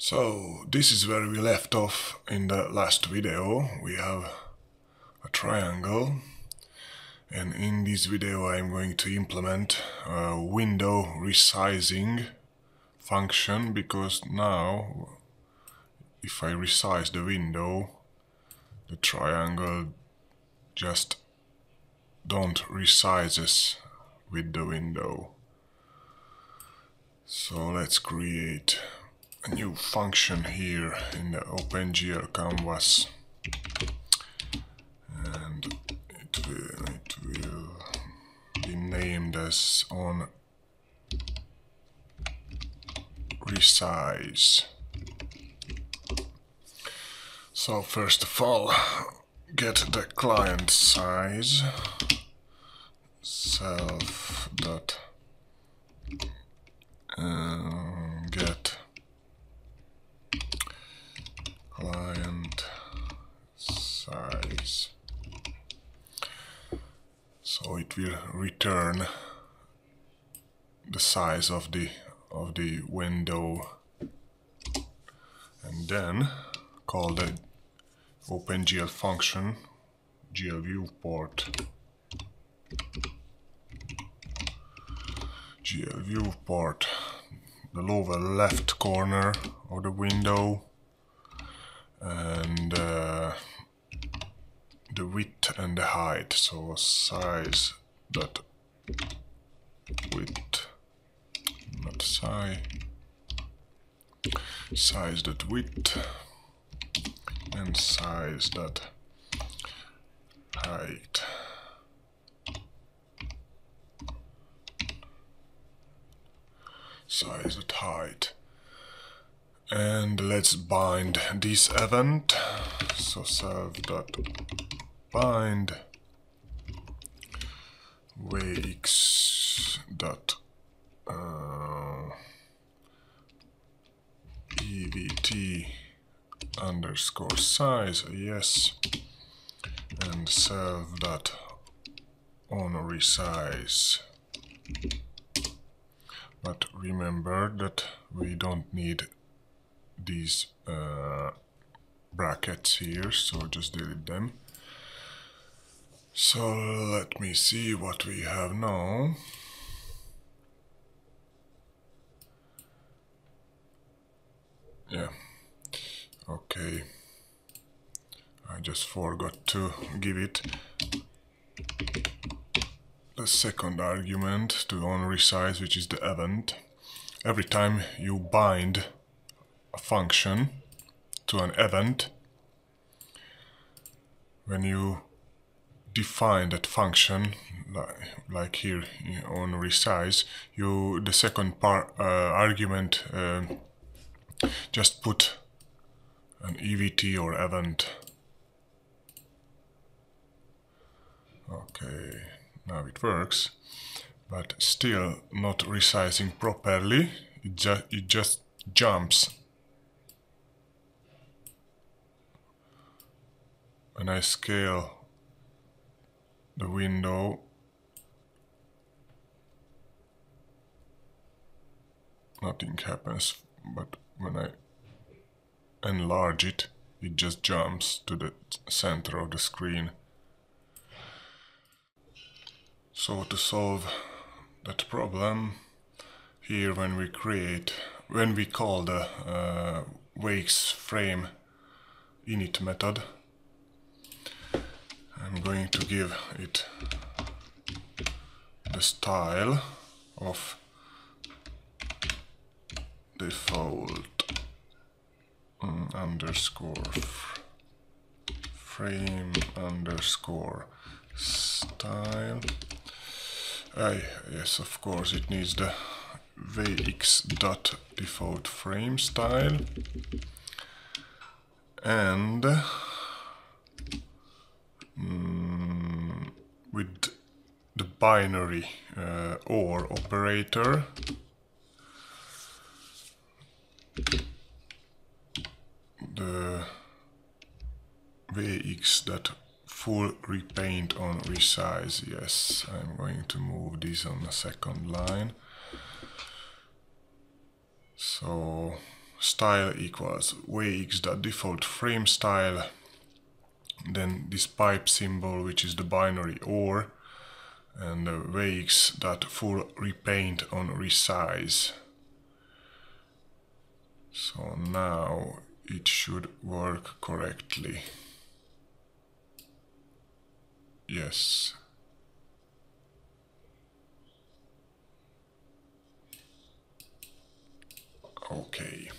So this is where we left off in the last video. We have a triangle and in this video I'm going to implement a window resizing function because now if I resize the window the triangle just don't resizes with the window. So let's create a new function here in the OpenGL canvas and it will, it will be named as on resize. So first of all get the client size self dot uh, get client size so it will return the size of the of the window. And then call the OpenGL function GL viewport. GL viewport the lower left corner of the window and uh, the width and the height so size dot width not size size dot width and size dot height. Size dot height. And let's bind this event. So self dot bind wx dot uh, evt underscore size yes and self dot on resize but remember that we don't need these uh, brackets here so just delete them so let me see what we have now. Yeah. Okay. I just forgot to give it the second argument to on resize which is the event. Every time you bind a function to an event when you define that function like, here on resize you the second part uh, argument uh, just put an EVT or event. Okay now it works but still not resizing properly it, ju it just jumps. And I scale the window. Nothing happens but when I enlarge it it just jumps to the center of the screen. So to solve that problem here when we create when we call the uh, wx frame init method I'm going to give it the style of default um, underscore frame underscore style. I, yes of course it needs the wx dot default frame style. And mm, with the binary uh, or operator. The wx that full repaint on resize yes. I'm going to move this on the second line. So style equals wx.default frame style then this pipe symbol which is the binary or and wx that full repaint on resize. So now it should work correctly. Yes. Okay